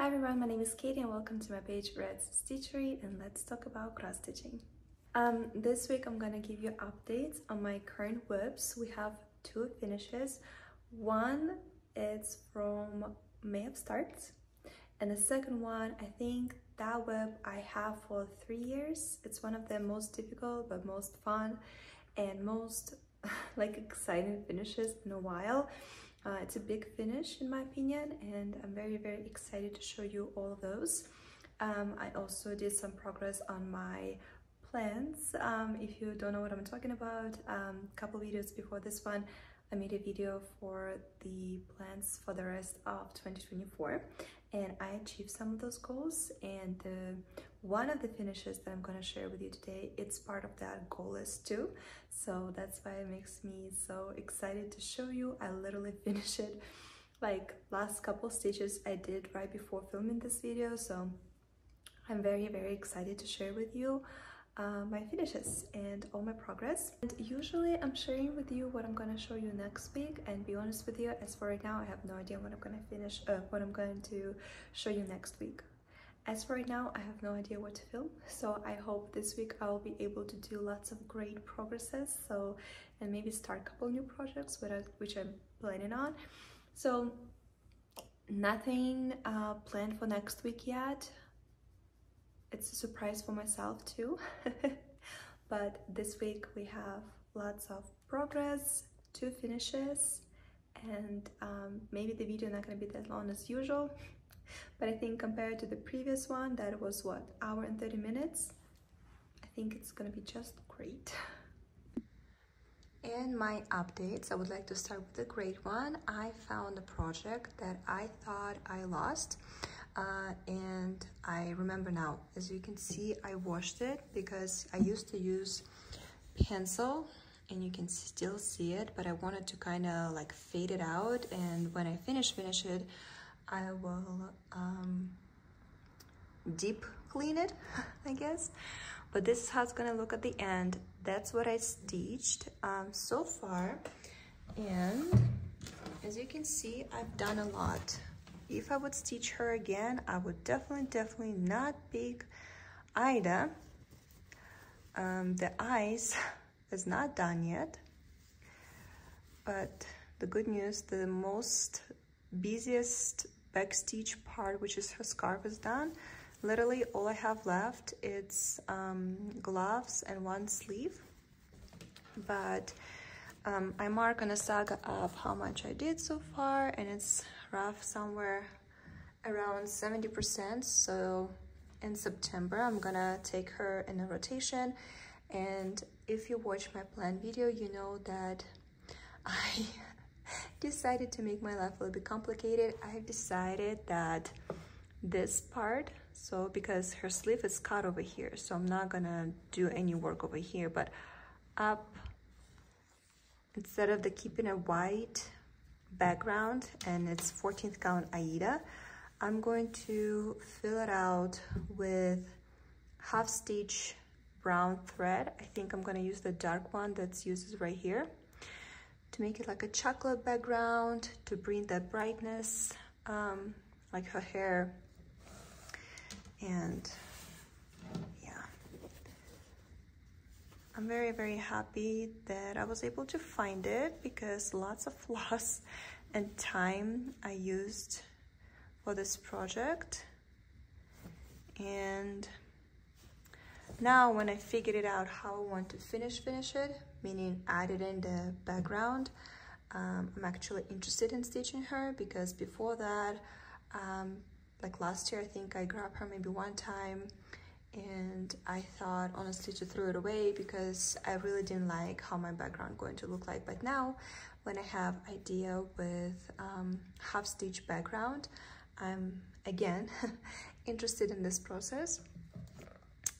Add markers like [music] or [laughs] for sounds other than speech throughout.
Hi everyone, my name is Katie and welcome to my page Red's Stitchery and let's talk about cross stitching. Um, this week I'm gonna give you updates on my current WIPs. We have two finishes. One is from May Starts and the second one, I think that WIP I have for three years. It's one of the most difficult but most fun and most [laughs] like exciting finishes in a while. Uh, it's a big finish in my opinion and I'm very very excited to show you all of those. Um, I also did some progress on my plans. Um, if you don't know what I'm talking about, a um, couple videos before this one, I made a video for the plans for the rest of 2024 and I achieved some of those goals and uh, one of the finishes that I'm going to share with you today it's part of that goal list too. So that's why it makes me so excited to show you. I literally [laughs] finished it like last couple stitches I did right before filming this video. So I'm very very excited to share with you uh, my finishes and all my progress. And usually I'm sharing with you what I'm going to show you next week. And be honest with you as for right now I have no idea what I'm going to finish uh, what I'm going to show you next week as for right now I have no idea what to film so I hope this week I'll be able to do lots of great progresses so and maybe start a couple new projects which I'm planning on so nothing uh, planned for next week yet it's a surprise for myself too. [laughs] but this week we have lots of progress, two finishes, and um, maybe the video not gonna be that long as usual. But I think compared to the previous one, that was what, hour and 30 minutes? I think it's gonna be just great. And my updates, I would like to start with a great one. I found a project that I thought I lost uh, and I remember now as you can see I washed it because I used to use pencil and you can still see it but I wanted to kind of like fade it out and when I finish finish it I will um, deep clean it [laughs] I guess. But this is how it's gonna look at the end. That's what I stitched um, so far. And as you can see I've done a lot. If I would stitch her again, I would definitely, definitely not pick Aida. Um, the eyes [laughs] is not done yet, but the good news, the most busiest back stitch part, which is her scarf is done. Literally all I have left is um, gloves and one sleeve, but um, I mark on a saga of how much I did so far and it's rough somewhere around 70%. So in September, I'm gonna take her in a rotation. And if you watch my plan video, you know that [laughs] I [laughs] decided to make my life a little bit complicated. I have decided that this part, so because her sleeve is cut over here, so I'm not gonna do any work over here, but up, instead of the keeping a white background and it's 14th count Aida. I'm going to fill it out with half stitch brown thread. I think I'm gonna use the dark one that's used right here to make it like a chocolate background to bring that brightness um, like her hair and yeah, I'm very, very happy that I was able to find it because lots of [laughs] loss and time I used for this project. And now when I figured it out how I want to finish, finish it, meaning add it in the background, um, I'm actually interested in stitching her because before that, um, like last year, I think I grabbed her maybe one time and I thought honestly to throw it away because I really didn't like how my background going to look like. But now when I have idea with um, half stitch background I'm again [laughs] interested in this process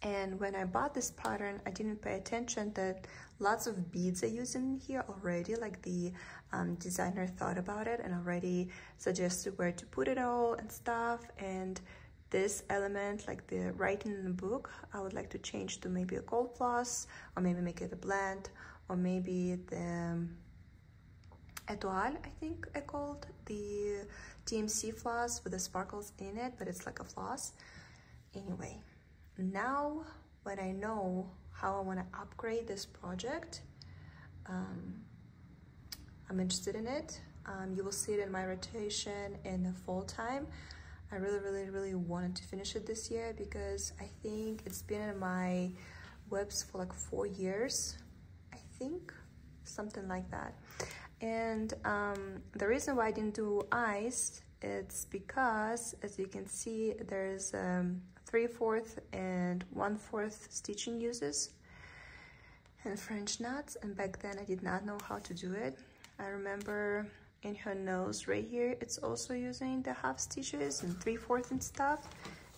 and when I bought this pattern I didn't pay attention that lots of beads are used in here already like the um, designer thought about it and already suggested where to put it all and stuff and this element, like the writing in the book, I would like to change to maybe a gold floss, or maybe make it a blend, or maybe the Etoile, I think I called, the DMC floss with the sparkles in it, but it's like a floss. Anyway, now when I know how I want to upgrade this project, um, I'm interested in it. Um, you will see it in my rotation in the fall time. I really, really, really wanted to finish it this year because I think it's been in my webs for like four years, I think, something like that. And um, the reason why I didn't do eyes, it's because, as you can see, there's um, 3 fourth and 1 fourth stitching uses and French knots and back then I did not know how to do it. I remember in her nose right here it's also using the half stitches and 3 fourths and stuff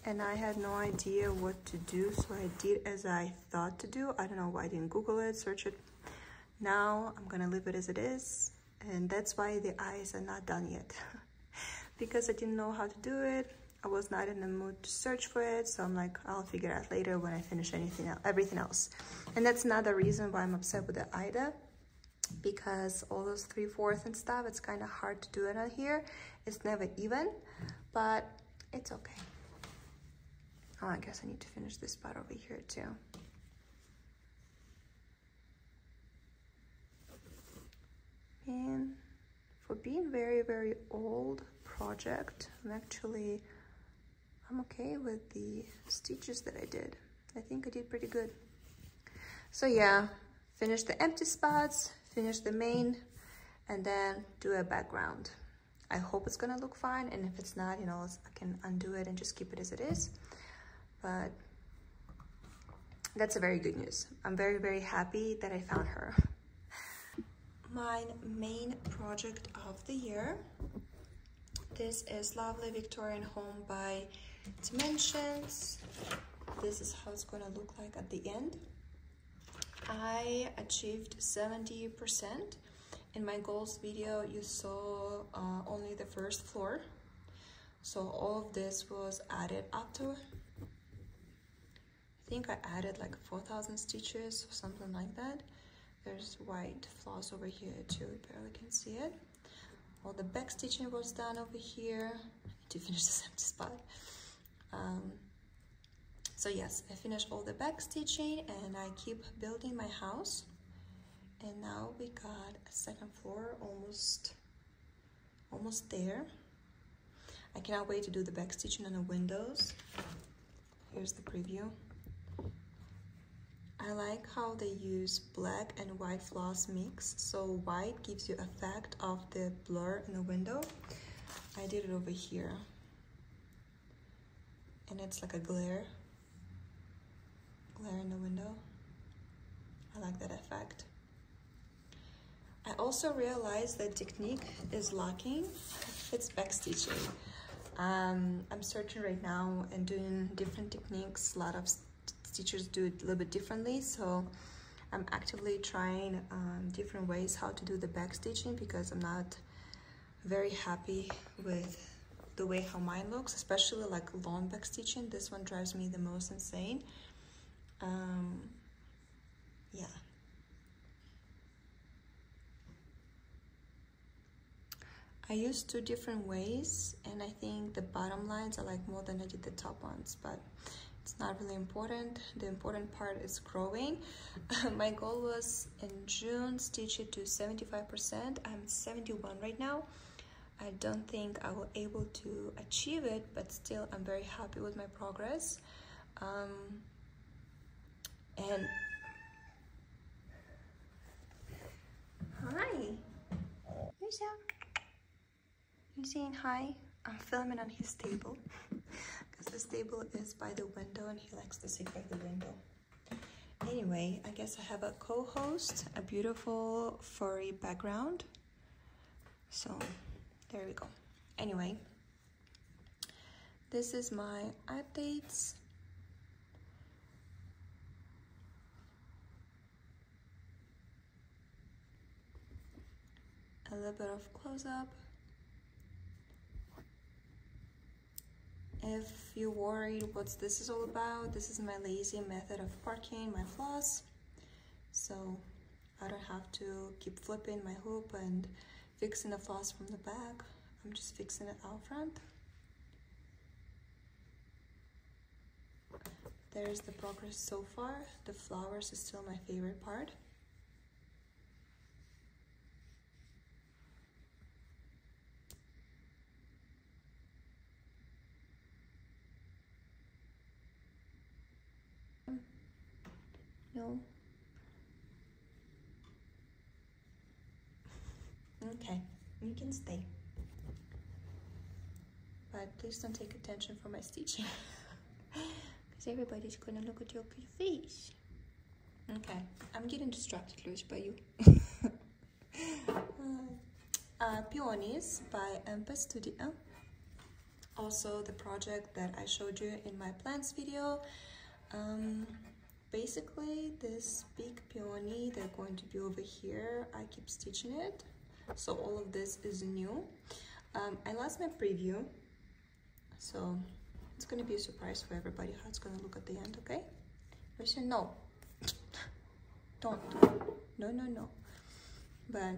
and I had no idea what to do so I did as I thought to do. I don't know why I didn't google it, search it. Now I'm gonna leave it as it is and that's why the eyes are not done yet [laughs] because I didn't know how to do it. I was not in the mood to search for it so I'm like I'll figure out later when I finish anything else, everything else and that's another reason why I'm upset with the Aida because all those three-fourths and stuff, it's kind of hard to do it on here. It's never even, but it's okay. Oh, I guess I need to finish this part over here too. And for being very, very old project, I'm actually, I'm okay with the stitches that I did. I think I did pretty good. So yeah, finish the empty spots, finish the main, and then do a background. I hope it's gonna look fine, and if it's not, you know, I can undo it and just keep it as it is. But that's a very good news. I'm very, very happy that I found her. [laughs] My main project of the year. This is Lovely Victorian Home by Dimensions. This is how it's gonna look like at the end. I achieved 70%. In my goals video, you saw uh, only the first floor. So all of this was added after. I think I added like 4,000 stitches or something like that. There's white floss over here too, you barely can see it. All the back stitching was done over here. Need to finish [laughs] this empty spot. Um, so yes, I finished all the back stitching and I keep building my house. And now we got a second floor almost, almost there. I cannot wait to do the back stitching on the windows. Here's the preview. I like how they use black and white floss mix. So white gives you effect of the blur in the window. I did it over here. And it's like a glare glare in the window. I like that effect. I also realized that technique is lacking. It's backstitching. Um, I'm searching right now and doing different techniques. A lot of stitchers do it a little bit differently. So I'm actively trying um, different ways how to do the backstitching because I'm not very happy with the way how mine looks, especially like long back stitching. This one drives me the most insane um, yeah. I used two different ways and I think the bottom lines are like more than I did the top ones, but it's not really important. The important part is growing. [laughs] My goal was in June, stitch it to 75%. I'm 71 right now. I don't think I will able to achieve it, but still I'm very happy with my progress. Um, and hi, Lucia. You saying hi? I'm filming on his table [laughs] because this table is by the window and he likes to sit by the window. Anyway, I guess I have a co-host, a beautiful furry background. So there we go. Anyway, this is my updates a little bit of close-up. If you're worried what this is all about, this is my lazy method of parking my floss. So I don't have to keep flipping my hoop and fixing the floss from the back. I'm just fixing it out front. There's the progress so far. The flowers is still my favorite part. No. Okay, you can stay. But please don't take attention from my stitching. [laughs] Because everybody's gonna look at your cute face. Okay, I'm getting distracted, Luis, by you. [laughs] uh, Peonies by MP Studia. Also, the project that I showed you in my plants video. Um, basically this big peony they're going to be over here i keep stitching it so all of this is new. Um, i lost my preview so it's to be a surprise for everybody how it's to look at the end okay? Listen, no. Don't no no no. But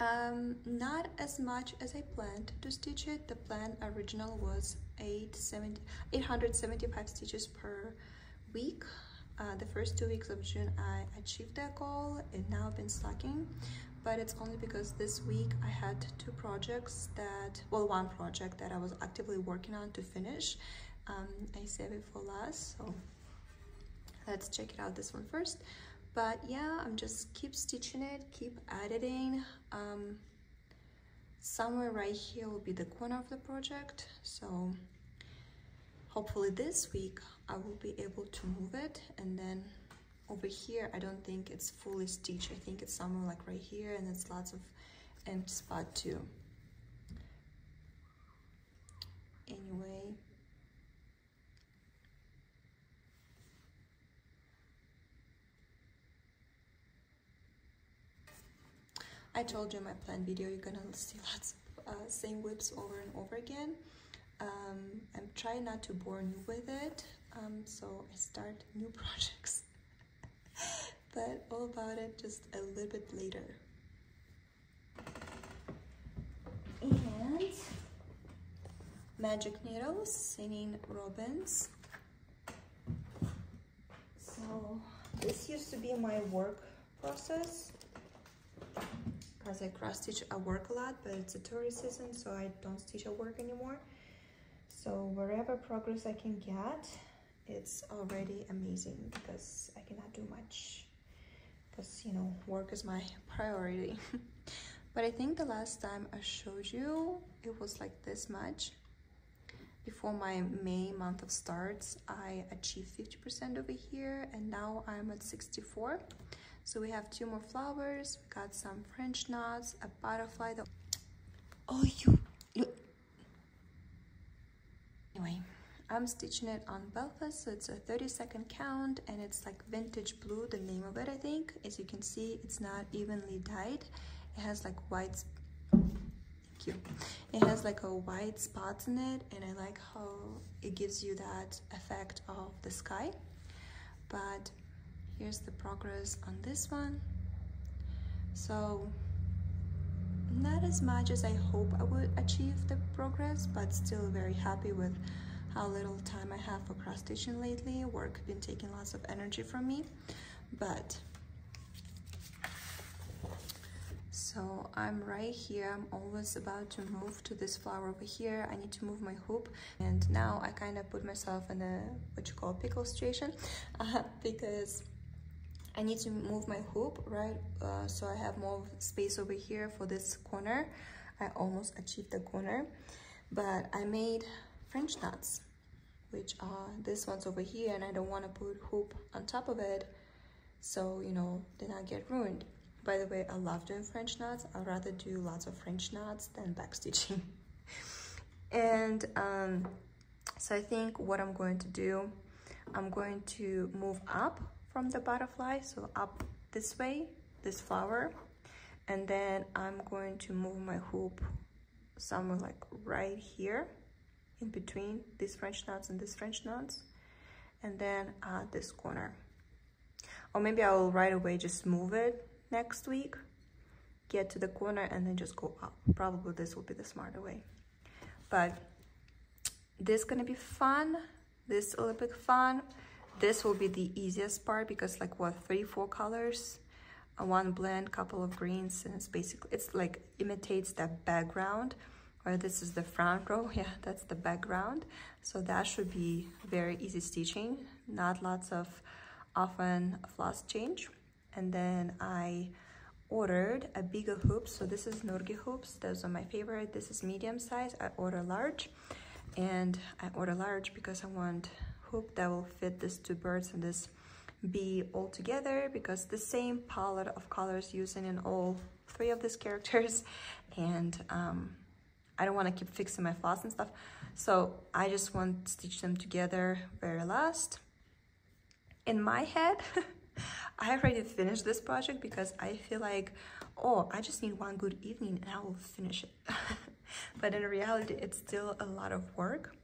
um, not as much as I planned. To stitch it. The plan original was 870, 875 stitches per week. Uh, the first two weeks of June, I achieved that goal and now I've been slacking, but it's only because this week I had two projects that, well, one project that I was actively working on to finish. Um, I saved it for last, so let's check it out this one first. But yeah, I'm just keep stitching it, keep editing. Um, somewhere right here will be the corner of the project, so hopefully this week I will be able to move it and then over here I don't think it's fully stitched. I think it's somewhere like right here and it's lots of empty spot too. Anyway. I told you in my plan video you're gonna [laughs] see lots of uh, same WIPs over and over again. Um, I'm trying not to bore you with it. Um, so I start new [laughs] projects [laughs] but all about it just a little bit later. And magic needles singing robins. So this used to be my work process because I cross stitch at work a lot but it's a tourist season so I don't stitch at work anymore. So wherever progress I can get it's already amazing because I cannot do much. Because you know work is my [laughs] priority. [laughs] But I think the last time I showed you it was like this much. Before my May month of starts I achieved 50% over here and now I'm at 64 so we have two more flowers we got some French knots a butterfly that oh you look anyway I'm stitching it on Belfast, so it's a 30 second count and it's like vintage blue, the name of it, I think. As you can see, it's not evenly dyed. It has like white, thank you. It has like a white spots in it and I like how it gives you that effect of the sky. But here's the progress on this one. So not as much as I hope I would achieve the progress, but still very happy with how little time I have for cross stitching lately. Work been taking lots of energy from me, but so I'm right here. I'm always about to move to this flower over here. I need to move my hoop and now I kind of put myself in a what you call pickle situation [laughs] uh, because I need to move my hoop, right? Uh, so I have more space over here for this corner. I almost achieved the corner, but I made French knots which are this one's over here and I don't want to put hoop on top of it so you know then I get ruined. By the way I love doing French knots. I'd rather do lots of French knots than backstitching. [laughs] And um, so I think what I'm going to do I'm going to move up from the butterfly so up this way this flower and then I'm going to move my hoop somewhere like right here in between these French knots and these French knots and then add this corner or maybe I will right away just move it next week get to the corner and then just go up. Probably this will be the smarter way. But this is gonna be fun. This bit fun. This will be the easiest part because like what, three, four colors, uh, one blend, couple of greens, and it's basically, it's like imitates that background or this is the front row. [laughs] Yeah, that's the background. So that should be very easy stitching, not lots of often floss change. And then I ordered a bigger hoop. So this is Nurge hoops. Those are my favorite. This is medium size. I order large and I order large because I want hoop that will fit these two birds and this bee all together because the same palette of colors using in all three of these characters [laughs] and um, I don't want to keep fixing my floss and stuff so I just want to stitch them together very last in my head [laughs] I already finished this project because I feel like, oh, I just need one good evening and I will finish it. [laughs] but in reality, it's still a lot of work.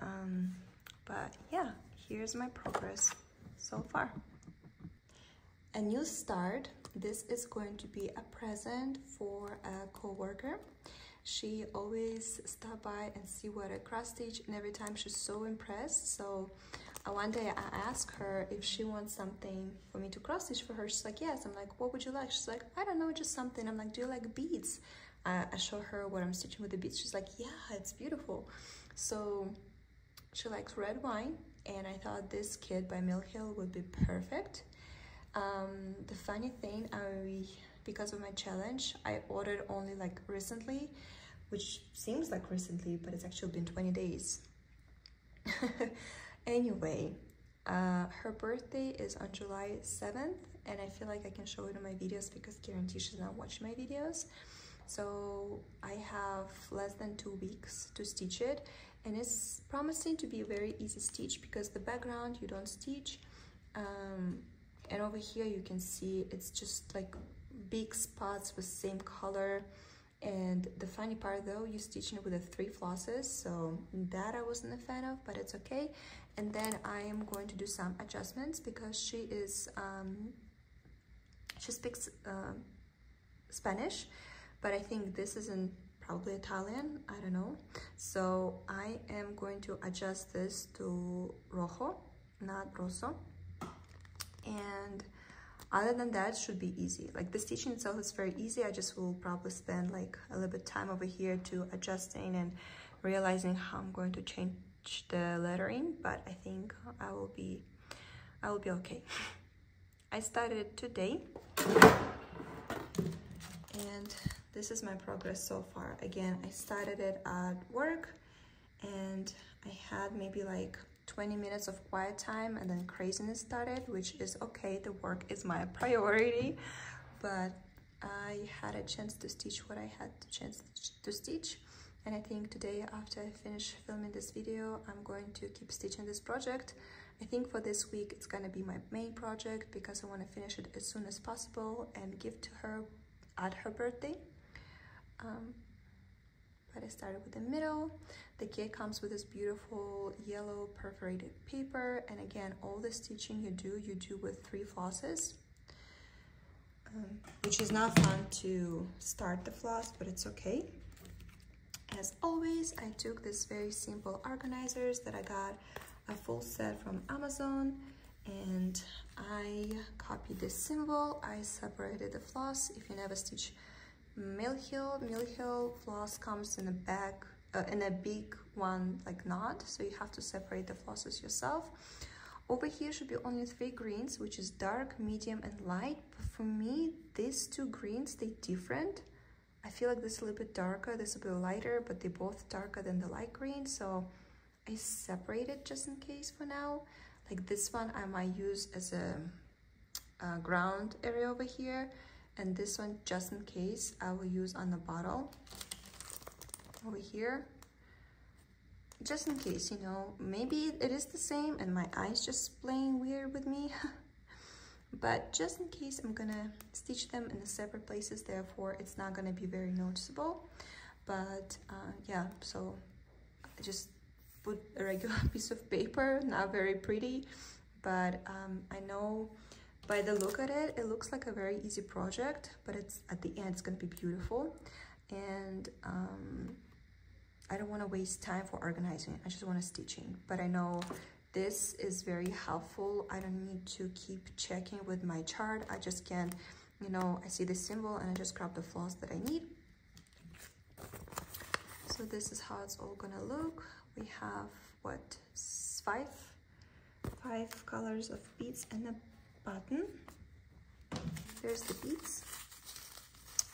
Um, but yeah, here's my progress so far. A new start. This is going to be a present for a co-worker. She always stop by and see what I cross stitch and every time she's so impressed. So uh, one day I asked her if she wants something for me to cross stitch for her. She's like, yes. I'm like, what would you like? She's like, I don't know, just something. I'm like, do you like beads? Uh, I show her what I'm stitching with the beads. She's like, yeah, it's beautiful. So she likes red wine and I thought this kit by Mill Hill would be perfect. Um, the funny thing, I, because of my challenge, I ordered only like recently, which seems like recently, but it's actually been 20 days. [laughs] Anyway, uh, her birthday is on July 7th and I feel like I can show it in my videos because guarantee she's not watching my videos. So I have less than two weeks to stitch it and it's promising to be a very easy stitch because the background you don't stitch um, and over here you can see it's just like big spots with same color and the funny part though, you stitching it with the three flosses, so that I wasn't a fan of, but it's okay. And then I am going to do some adjustments because she is, um, she speaks uh, Spanish, but I think this is in probably Italian, I don't know. So I am going to adjust this to rojo, not rosso. And other than that should be easy. Like the stitching itself is very easy. I just will probably spend like a little bit time over here to adjusting and realizing how i'm going to change the lettering but i think i will be i will be okay. [laughs] I started today and this is my progress so far. Again i started it at work and i had maybe like 20 minutes of quiet time and then craziness started, which is okay. The work is my [laughs] priority, but I had a chance to stitch what I had the chance to stitch. And I think today, after I finish filming this video, I'm going to keep stitching this project. I think for this week, it's gonna be my main project because I wanna finish it as soon as possible and give to her at her birthday. Um, but I started with the middle. The kit comes with this beautiful yellow perforated paper. And again, all the stitching you do, you do with three flosses. Um, which is not fun to start the floss, but it's okay. As always, I took this very simple organizers that I got a full set from Amazon and I copied this symbol. I separated the floss. If you never stitch Mill Hill. Mill Hill floss comes in a bag, uh, in a big one like knot, so you have to separate the flosses yourself. Over here should be only three greens, which is dark, medium, and light. But for me, these two greens, they different. I feel like this is a little bit darker, this is a bit lighter, but they're both darker than the light green. So I separate it just in case for now. Like this one, I might use as a, a ground area over here and this one just in case I will use on the bottle over here. Just in case you know maybe it is the same and my eyes just playing weird with me. [laughs] But just in case I'm gonna stitch them in the separate places therefore it's not gonna be very noticeable. But uh, yeah so I just put a regular [laughs] piece of paper not very pretty. But um, I know by the look at it, it looks like a very easy project, but it's at the end, it's gonna be beautiful. And um, I don't wanna waste time for organizing. I just wanna stitching, but I know this is very helpful. I don't need to keep checking with my chart. I just can, you know, I see the symbol and I just grab the floss that I need. So this is how it's all gonna look. We have, what, five? Five colors of beads and a button. There's the beads.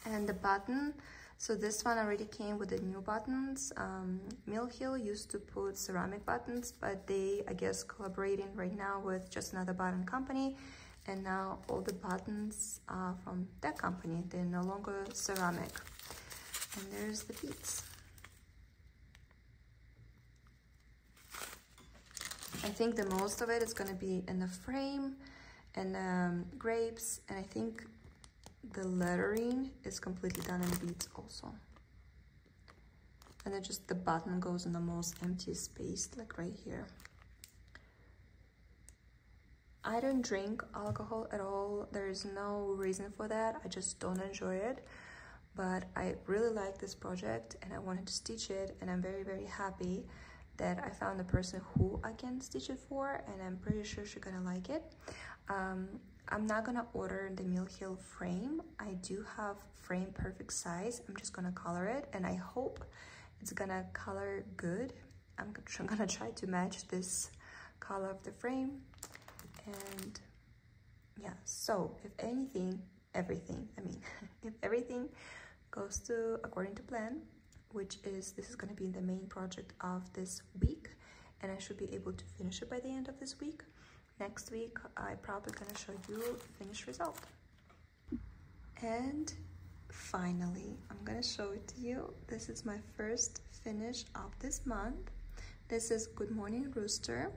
And the button, so this one already came with the new buttons. Um, Mill Hill used to put ceramic buttons, but they, I guess, collaborating right now with just another button company. And now all the buttons are from that company. They're no longer ceramic. And there's the beads. I think the most of it is going to be in the frame and um, grapes and I think the lettering is completely done in beads also. And then just the button goes in the most empty space like right here. I don't drink alcohol at all. There is no reason for that. I just don't enjoy it. But I really like this project and I wanted to stitch it and I'm very, very happy that I found the person who I can stitch it for and I'm pretty sure she's gonna like it. Um, I'm not gonna order the Mill Hill frame. I do have frame perfect size. I'm just gonna color it and I hope it's gonna color good. I'm gonna [laughs] try to match this color of the frame and yeah, so if anything, everything, I mean, [laughs] if everything goes to according to plan, which is this is going to be the main project of this week and I should be able to finish it by the end of this week. Next week, I probably to show you the finished result. And finally, I'm to show it to you. This is my first finish of this month. This is Good Morning Rooster.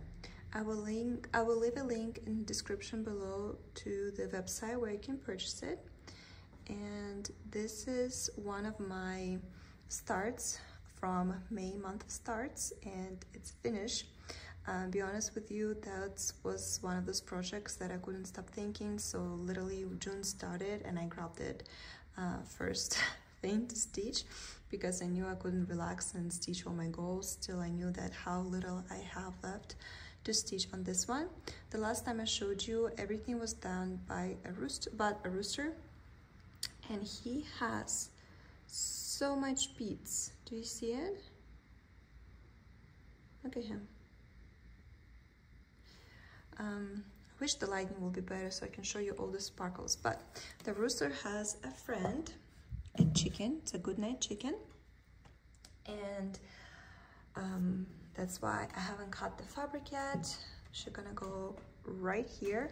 I will link I will leave a link in the description below to the website where you can purchase it. And this is one of my starts from May month starts and it's finished. Uh, be honest with you, that was one of those projects that I couldn't stop thinking. So literally June started and I grabbed it uh, first [laughs] thing to stitch because I knew I couldn't relax and stitch all my goals till I knew that how little I have left to stitch on this one. The last time I showed you, everything was done by a rooster, but a rooster, and he has so much beads. Do you see it? Look at him. Um, wish the lighting will be better so I can show you all the sparkles. But the rooster has a friend, a chicken. It's a good night chicken. And um, that's why I haven't cut the fabric yet. She's gonna go right here.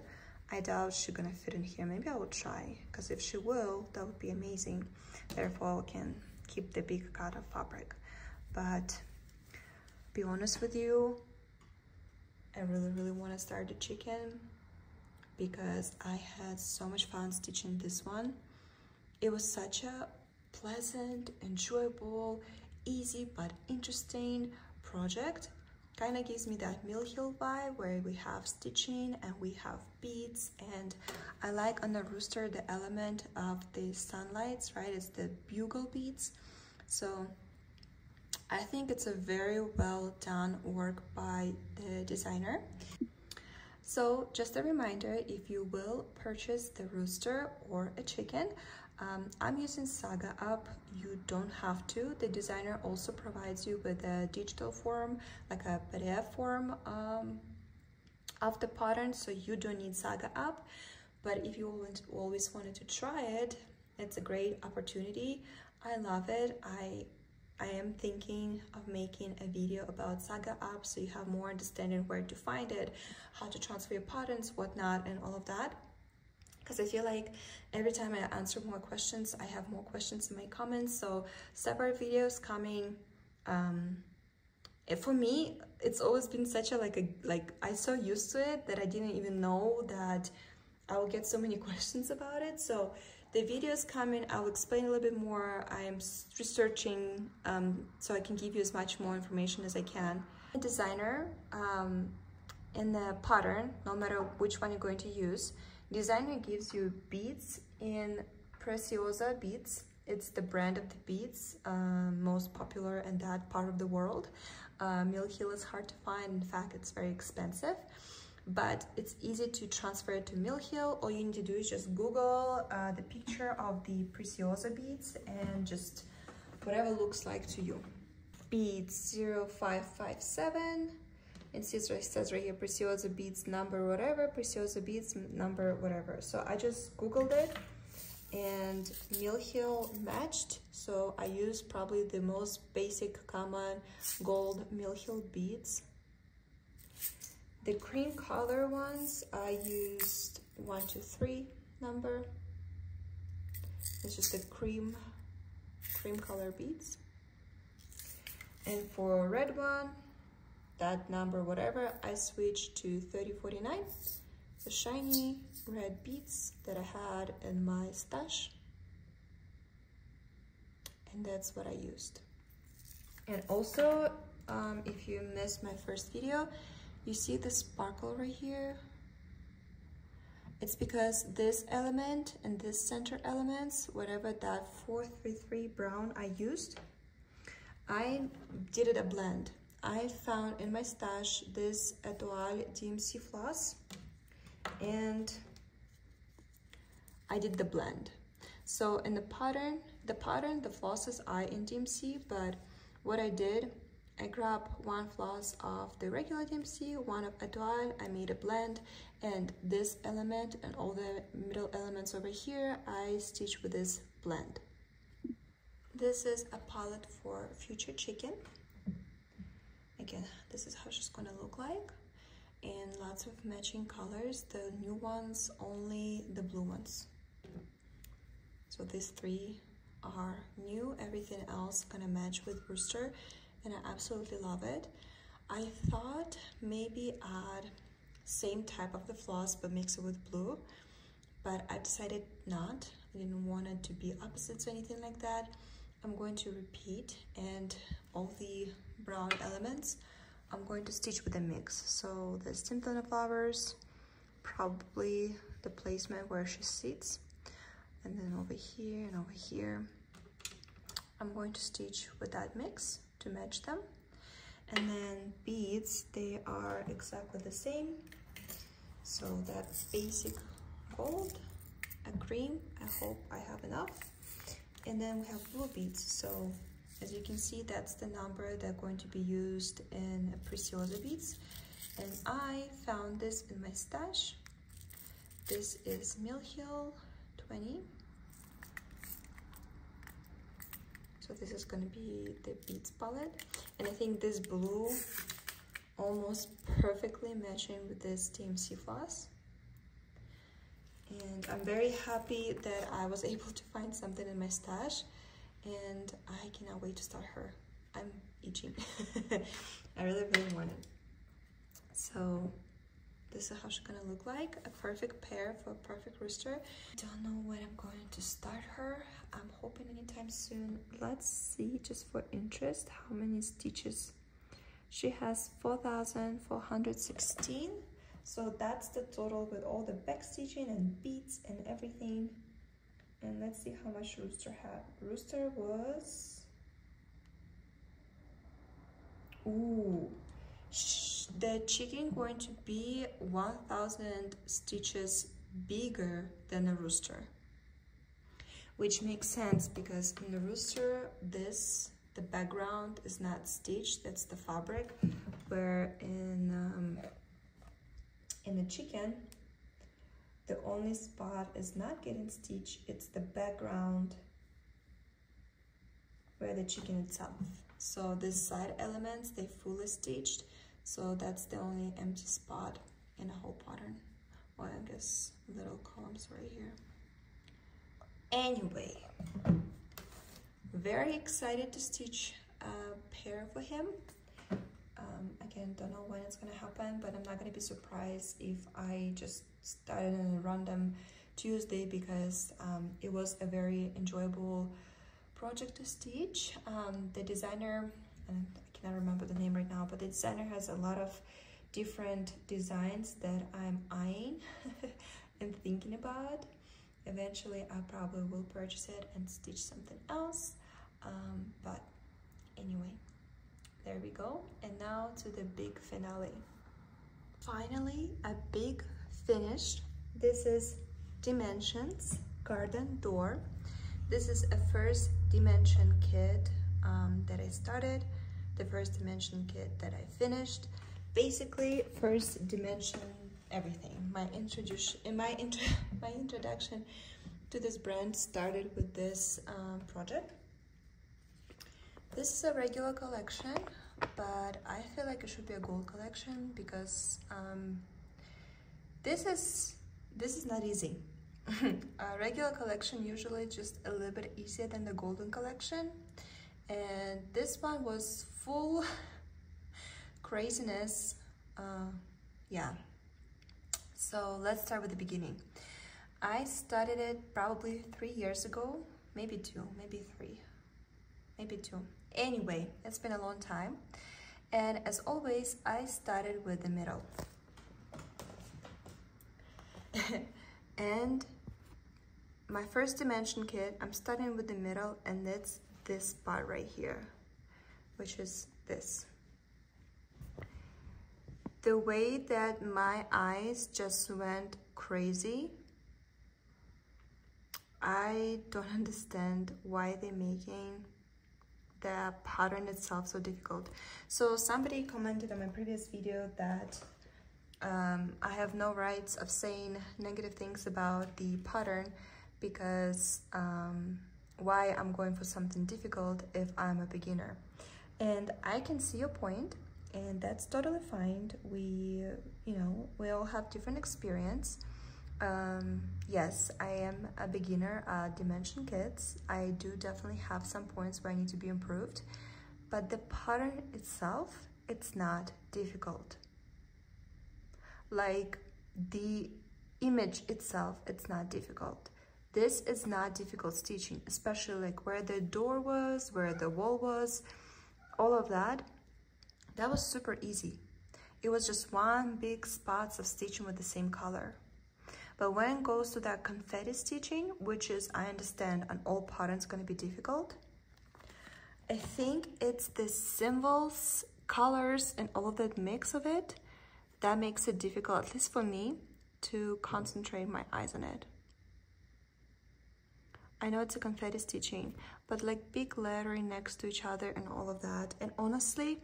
I doubt she's gonna fit in here. Maybe I will try, because if she will, that would be amazing. Therefore, I can keep the big cut of fabric but be honest with you I really really want to start the chicken because I had so much fun stitching this one. It was such a pleasant enjoyable easy but interesting project. Kind of gives me that Mill Hill vibe where we have stitching and we have beads and I like on the rooster the element of the sunlights right? It's the bugle beads. So I think it's a very well done work by the designer so just a reminder if you will purchase the rooster or a chicken um, I'm using Saga app, You don't have to. The designer also provides you with a digital form, like a PDF form um, of the pattern, so you don't need Saga app. But if you always wanted to try it, it's a great opportunity. I love it. I I am thinking of making a video about Saga app so you have more understanding where to find it, how to transfer your patterns, whatnot, and all of that because I feel like every time I answer more questions, I have more questions in my comments. So separate videos coming. Um, for me, it's always been such a like a like I so used to it that I didn't even know that I will get so many [laughs] questions about it. So the video is coming, I'll explain a little bit more. I'm researching um, so I can give you as much more information as I can. The designer um, in the pattern, no matter which one you're going to use, designer gives you beads in Preciosa beads. It's the brand of the beads, uh, most popular in that part of the world. Uh, Mill Hill is hard to find. In fact, it's very expensive, but it's easy to transfer it to Mill Hill. All you need to do is just Google uh, the picture of the Preciosa beads and just whatever looks like to you. Beads 0557 it says, it says right here Preciosa beads number whatever Preciosa beads number whatever so I just googled it and Mill Hill matched so I used probably the most basic common gold Mill Hill beads the cream color ones I used one two three number. It's just a cream cream color beads. And for red one that number whatever I switched to 3049 the shiny red beads that I had in my stash. And that's what I used. And also um, if you missed my first video you see the sparkle right here it's because this element and this center elements whatever that 433 brown I used I did it a blend I found in my stash this Etoile DMC floss and I did the blend. So in the pattern, the pattern, the floss is I in DMC, but what I did, I grabbed one floss of the regular DMC, one of Etoile, I made a blend, and this element and all the middle elements over here, I stitched with this blend. This is a palette for future chicken. Again this is how she's gonna look like. And lots of matching colors the new ones only the blue ones. So these three are new. Everything else gonna match with rooster and I absolutely love it. I thought maybe add same type of the floss but mix it with blue but I decided not. I didn't want it to be opposites or anything like that. I'm going to repeat and all the brown elements I'm going to stitch with a mix. So the stimplena flowers probably the placement where she sits and then over here and over here I'm going to stitch with that mix to match them and then beads they are exactly the same so that's basic gold a cream I hope I have enough and then we have blue beads so as you can see, that's the number that's going to be used in Preciosa beads. And I found this in my stash. This is Mill Hill 20. So this is going to be the beads palette. And I think this blue almost perfectly matching with this DMC floss. And I'm very happy that I was [laughs] able to find something in my stash and I cannot wait to start her. I'm itching. [laughs] I really, really want it. So this is how she's gonna look like. A perfect pair for a perfect rooster. Don't know when I'm going to start her. I'm hoping anytime soon. Let's see, just for interest, how many stitches. She has 4,416. So that's the total with all the back stitching and beads and everything and let's see how much rooster had rooster was Ooh, the chicken going to be 1000 stitches bigger than a rooster which makes sense because in the rooster this the background is not stitched that's the fabric where in um, in the chicken the only spot is not getting stitched, it's the background where the chicken itself. So these side elements, they fully stitched. So that's the only empty spot in the whole pattern. Well, I guess little columns right here. Anyway, very excited to stitch a pair for him. Um, again, don't know when it's gonna happen, but I'm not gonna be surprised if I just started on a random Tuesday because um, it was a very enjoyable project to stitch. Um, the designer, and cannot remember the name right now, but the designer has a lot of different designs that I'm eyeing [laughs] and thinking about. Eventually, I probably will purchase it and stitch something else. Um, but anyway, there we go. And now to the big finale. Finally, a big finish. This is Dimensions Garden Door. This is a first dimension kit um, that I started, the first dimension kit that I finished. Basically, first dimension everything. My introduction, in my intro, [laughs] my introduction to this brand started with this um, project. This is a regular collection, but I feel like it should be a gold collection because um, this is this is not easy. [laughs] a regular collection usually just a little bit easier than the golden collection, and this one was full craziness. Uh, yeah. So let's start with the beginning. I started it probably three years ago, maybe two, maybe three, maybe two. Anyway, it's been a long time. And as always, I started with the middle. [laughs] and my first dimension kit, I'm starting with the middle and it's this part right here, which is this. The way that my eyes just went crazy, I don't [laughs] understand why they're making the pattern itself so difficult. So somebody commented on my previous video that um, I have no rights of saying negative things about the pattern because um, why I'm going for something difficult if I'm a beginner. And I can see your point and that's totally fine. We, you know, we all have different experience. Um, yes, I am a beginner at Dimension Kits. I do definitely have some points where I need to be improved, but the pattern itself, it's not difficult. Like the image itself, it's not difficult. This is not difficult stitching, especially like where the door was, where the wall was, all of that, that was super easy. It was just one big spots of stitching with the same color. But when it goes to that confetti stitching, which is, I understand, on all patterns going to be difficult, I think it's the symbols, colors, and all of that mix of it that makes it difficult, at least for me, to concentrate my eyes on it. I know it's a confetti stitching, but like big lettering next to each other and all of that. And honestly,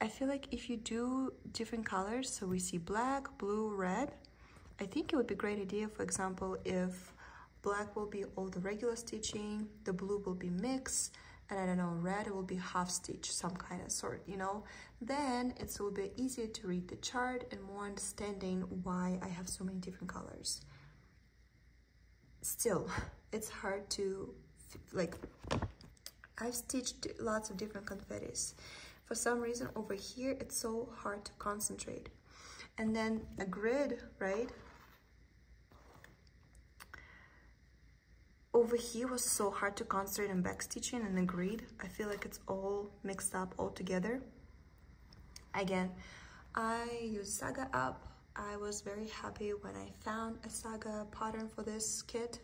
I feel like if you do different colors, so we see black, blue, red, I think it would be a great idea, for example, if black will be all the regular stitching, the blue will be mixed, and I don't know, red will be half stitch, some kind of sort, you know, then it will be easier to read the chart and more understanding why I have so many different colors. Still, it's hard to, like, I've stitched lots of different confettis for some reason over here, it's so hard to concentrate. And then a grid, right? Over here was so hard to concentrate on backstitching and the grid. I feel like it's all mixed up all together. Again, I use Saga app. I was very happy when I found a Saga pattern for this kit.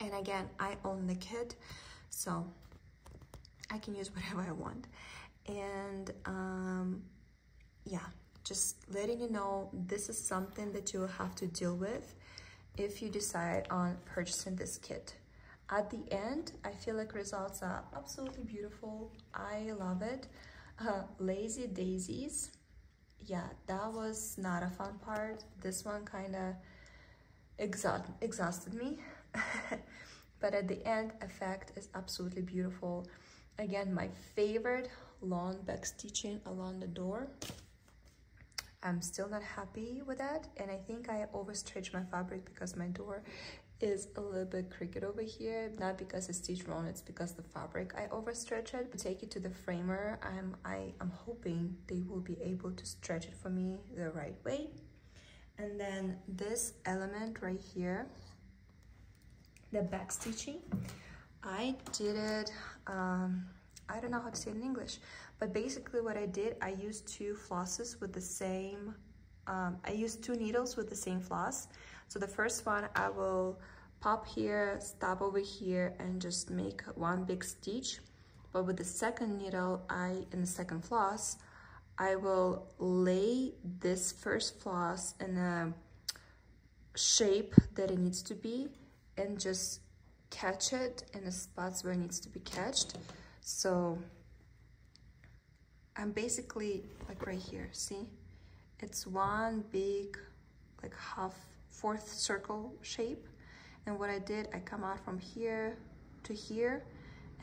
And again, I own the kit, so I can use [laughs] whatever I want. And um, yeah just letting you know this is something that you will have to deal with if you decide on purchasing this kit. At the end i feel like results are absolutely beautiful. I love it. Uh, lazy daisies yeah that was not a fun part. This one kind of exhaust exhausted me. [laughs] But at the end effect is absolutely beautiful. Again my favorite long back stitching along the door. I'm still not happy with that and I think I overstretched my fabric because my door is a little bit crooked over here not because it's stitched wrong it's because the fabric I overstretched it take it to the framer I'm I am hoping they will be able to stretch it for me the right way and then this element right here the back stitching I did it um, I don't know how to say it in English, but basically what I did, I used two flosses with the same um, I used two needles with the same floss. So the first one I will pop here, stop over here and just make one big stitch. But with the second needle, I, in the second floss, I will lay this first floss in a shape that it needs to be and just catch it in the spots where it needs to be catched. So I'm basically like right here, see? It's one big, like half, fourth circle shape. And what I did, I come out from here to here,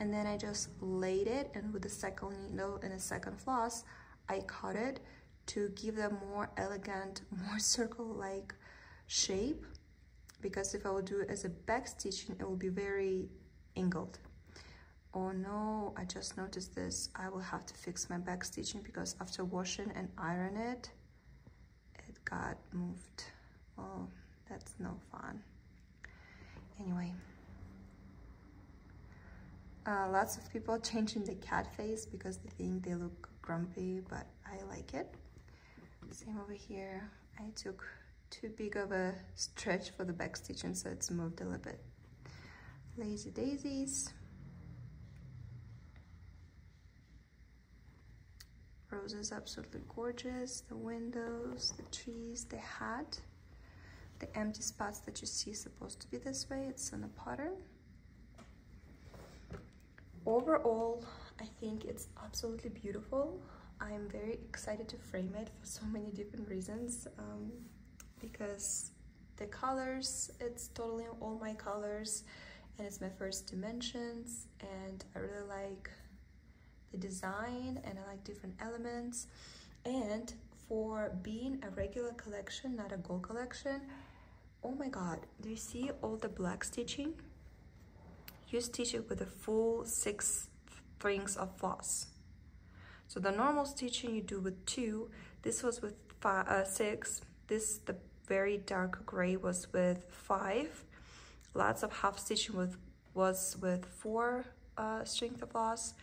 and then I just laid it, and with the second needle and the second floss, I cut it to give them more elegant, [laughs] more circle-like shape because if I will do it as a back stitching, it will be very angled. Oh no, I just noticed this. I will have to fix my back stitching because after washing and iron it, it got moved. Oh, that's no fun. Anyway, uh, lots of people changing the cat face because they think they look grumpy, but I like it. Same over here. I took too big of a stretch for the back stitching, so it's moved a little bit. Lazy daisies. Roses absolutely gorgeous. The windows, the trees, the hat. The empty spots that you see supposed to be this way. It's in a pattern. Overall, I think it's absolutely beautiful. I'm very excited to frame it for so many different reasons um, because the colors, it's totally all my colors and it's my first dimensions and I really like the design and I like different elements and for being a regular collection, not a gold collection, oh my god, do you see all the black stitching? You stitch it with a full six strings of floss. So the normal stitching you do with two, this was with five, uh, six, this, the very dark gray was with five, lots of half stitching with was with four uh, strength of floss.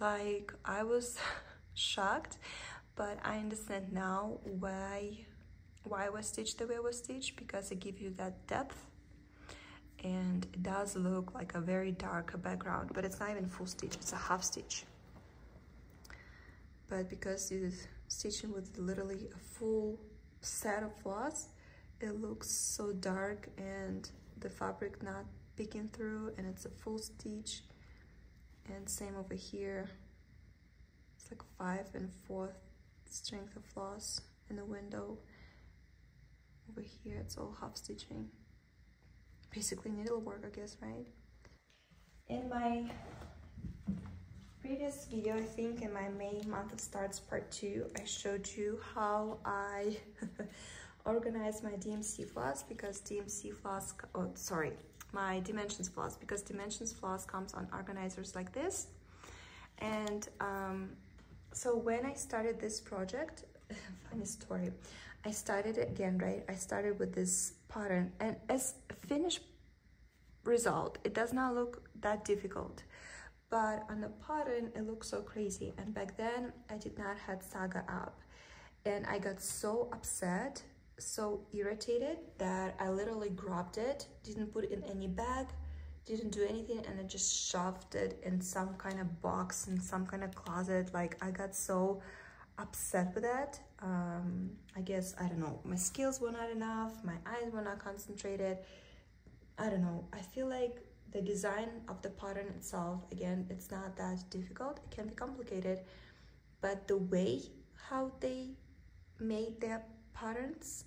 Like I was [laughs] shocked, but I understand now why why I was stitched the way I was stitched because it gives you that depth and it does look like a very dark background but it's not even full stitch it's a half stitch. But because it is stitching with literally a full set of floss it looks so dark and the fabric not peeking through and it's a full stitch. And same over here it's like five and fourth strength of floss in the window over here it's all half stitching basically needlework I guess right? In my previous video I think in my May month of starts part 2 I showed you how I [laughs] organize my DMC floss because DMC floss oh sorry my dimensions floss because dimensions floss comes on organizers like this. And um, so when I started this project [laughs] funny story I started it again, right? I started with this pattern and as finished result, it does not look that difficult. But on the pattern, it looks so crazy. And back then, I did not have Saga app. And I got so upset, so irritated that I literally grabbed it, didn't put it in any bag, didn't do anything, and I just shoved it in some kind of box, in some kind of closet. Like, I got so upset with that. Um, I guess, I don't know, my skills were not enough, my eyes were not concentrated. I don't know, I feel like the design of the pattern itself, again, it's not that difficult. It can be complicated, but the way how they made their patterns,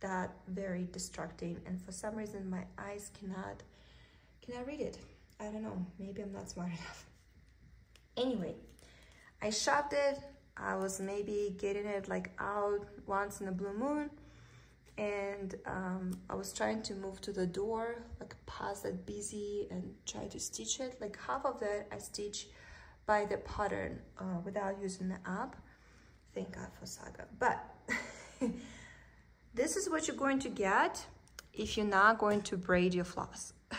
that very distracting. And for some reason, my eyes cannot, cannot read it. I don't know, maybe I'm not smart [laughs] enough. Anyway, I shopped it, I was maybe getting it like out once in a blue moon and um, I was trying to move to the door like past that busy and try to stitch it. Like half of that I stitch by the pattern uh, without using the app. Thank God for Saga. But [laughs] this is what you're going to get if you're not going to braid your floss. [laughs]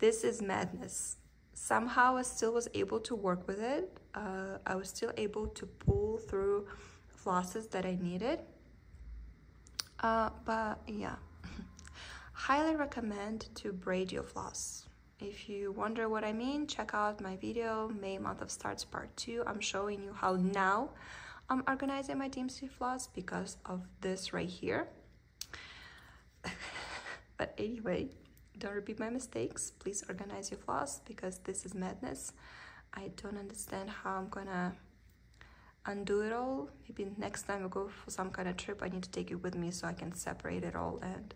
This is madness. Somehow I still was able to work with it. Uh, I was still able to pull through flosses that I needed. Uh, but yeah, [laughs] highly recommend to braid your floss. If you wonder what I mean, check out my video, May Month of Starts Part 2. I'm showing you how now I'm organizing my DMC floss because of this right here. [laughs] but anyway, don't repeat my mistakes. Please organize your floss because this is madness. I don't understand how I'm gonna undo it all. Maybe next time I go for some kind of trip, I need to take it with me so I can separate it all and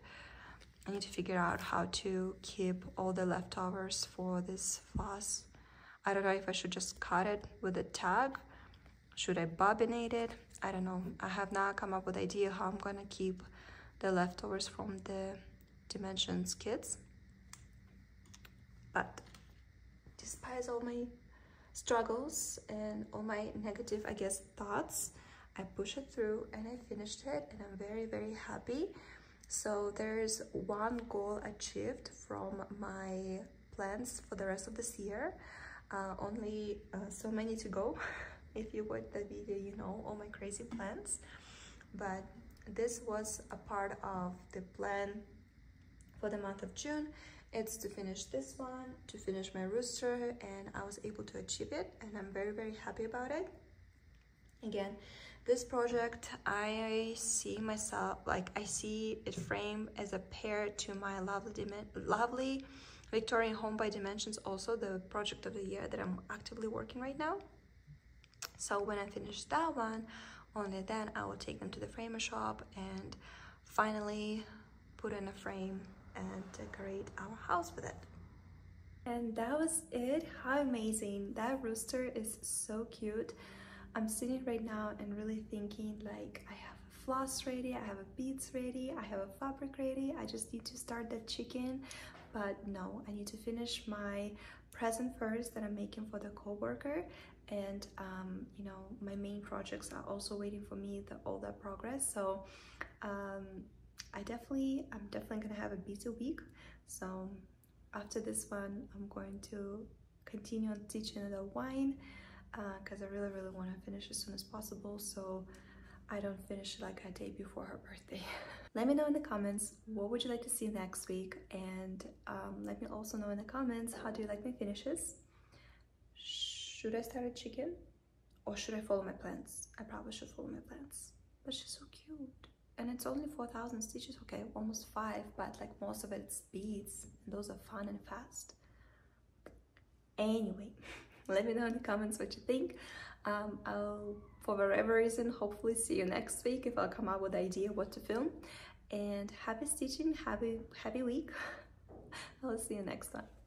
I need to figure out how to keep all the leftovers for this floss. I don't know if I should just cut it with a tag. Should I bobbinate it? I don't know. I have not come up with idea how I'm gonna keep the leftovers from the Dimensions kits. But despite all my struggles and all my negative, I guess, thoughts, I pushed it through and I finished it and I'm very, very happy. So there's one goal achieved from my plans for the rest of this year. Uh, only uh, so many to go. [laughs] if you watch the video, you know all my crazy plans. But this was a part of the plan for the month of June. It's to finish this one, to finish my rooster, and I was able to achieve it, and I'm very, very happy about it. Again, this project, I see myself, like I see it framed as a pair to my lovely, lovely Victorian Home by Dimensions, also the project of the year that I'm actively working right now. So when I finish that one, only then I will take them to the framer shop and finally put in a frame and decorate our house with it. And that was it. How amazing. That rooster is so cute. I'm sitting right now and really thinking like I have a floss ready, I have a beads ready, I have a fabric ready. I just need to start the chicken. But no, I need to finish my present first that I'm making for the co-worker and um, you know my main projects are also waiting for me the all that progress so um, I definitely I'm definitely gonna have a busy week so after this one I'm going to continue on teaching the wine because uh, I really really want to finish as soon as possible so I don't finish like a day before her birthday. [laughs] let me know in the comments what would you like to see next week and um, let me also know in the comments how do you like my finishes. Should I start a chicken or should I follow my plans? I probably should follow my plans. But she's so cute. And it's only 4,000 stitches, okay, almost five, but like most of it's beads. And those are fun and fast. Anyway, [laughs] let me know in the comments what you think. Um, I'll, for whatever reason, hopefully see you next week if I'll come up with idea what to film. And happy stitching, happy, happy week. [laughs] I'll see you next time.